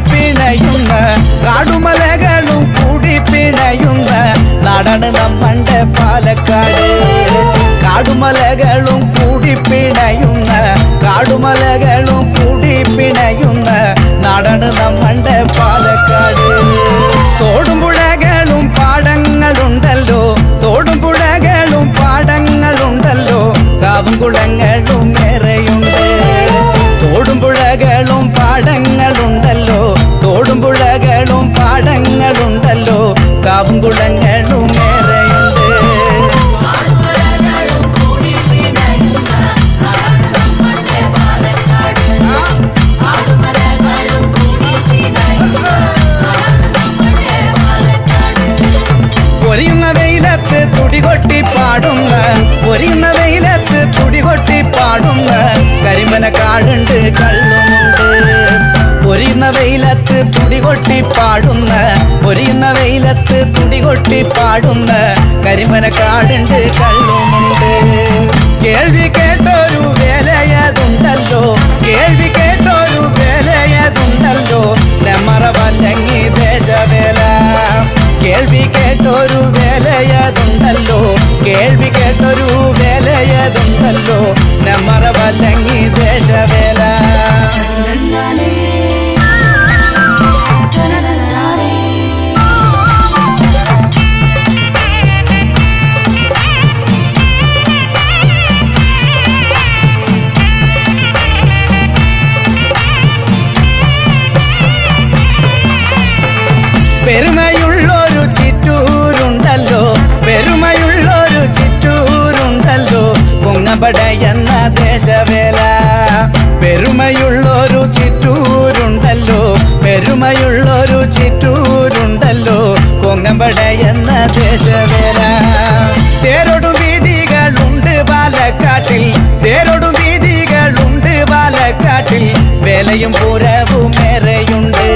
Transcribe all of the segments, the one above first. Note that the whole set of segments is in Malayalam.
പിണയുന്ന കാടുമലകളും കൂടി പിണയുന്ന നാടാണ് നമ്മന്റെ പാലക്കാട്. കാടുമലകളും കൂടി പിണയുന്ന കാടുമലകളും കൂടി പിണയുന്ന നാടാണ് നമ്മന്റെ പാലക്കാട്. തോടും പുഴകളും പാടങ്ങളുണ്ടല്ലോ. തോടും പുഴകളും പാടങ്ങളുണ്ടല്ലോ. കാവുംകുളങ്ങളും കുളങ്ങളും ഏറെയുണ്ട് കാവും കുളങ്ങളും ഏറെയുണ്ട് പൊരിയുന്ന വെയിലത്ത് തുടികൊട്ടി പാടുന്ന പൊരിയുന്ന വെയിലത്ത് തുടികൊട്ടി പാടുന്ന കരിമ്പന കാടുണ്ട് കള്ളുമുണ്ട് പൊരിയുന്ന വെയിലത്ത് തുടികൊട്ടി പാടുന്ന പൊരിയുന്ന വെയിലത്ത് തുടികൊട്ടി പാടുന്ന കരിമ്പന കാടുണ്ട് കള്ളുമുണ്ട്. കേൾവി കേട്ടൊരു വേലയതുണ്ടല്ലോ കേൾവി കേട്ടൊരു പൊങ്ങപട എന്ന ദേശവേല. പെരുമയുള്ളൊരു ചിറ്റൂരുണ്ടല്ലോ. പെരുമയുള്ളൊരു ചിറ്റൂരുണ്ടല്ലോ. കൊങ്ങമ്പട എന്ന ദേശവേല. തേരോടും വീതികളുണ്ട് പാലക്കാട്ടിൽ. തേരോടും വീതികളുണ്ട് പാലക്കാട്ടിൽ. വേലയും പൂരവും ഏറെയുണ്ട്.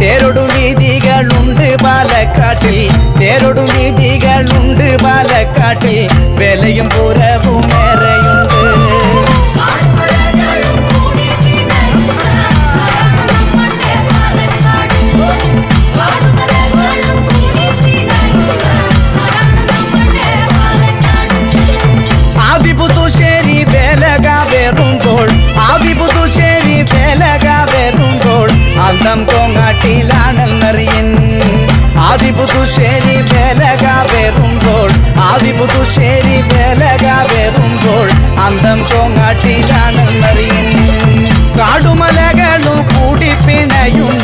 തേരൊടു വീതികളുണ്ട് പാലക്കാട്ടിൽ. തേരൊടു വീതികളുണ്ട് പാലക്കാട്ടിൽ. വേലയും പൂരവും അന്തം കോങ്ങാട്ടിലാണെന്നറിയൻ ആദിപുതുശ്ശേരി വേലക വേറുമ്പോൾ ആദിപുതുശ്ശേരി വേലക വേറുമ്പോൾ അന്തം കോങ്ങാട്ടിലാണെന്നറിയൻ കാടുമലകളും കൂടി പിണയും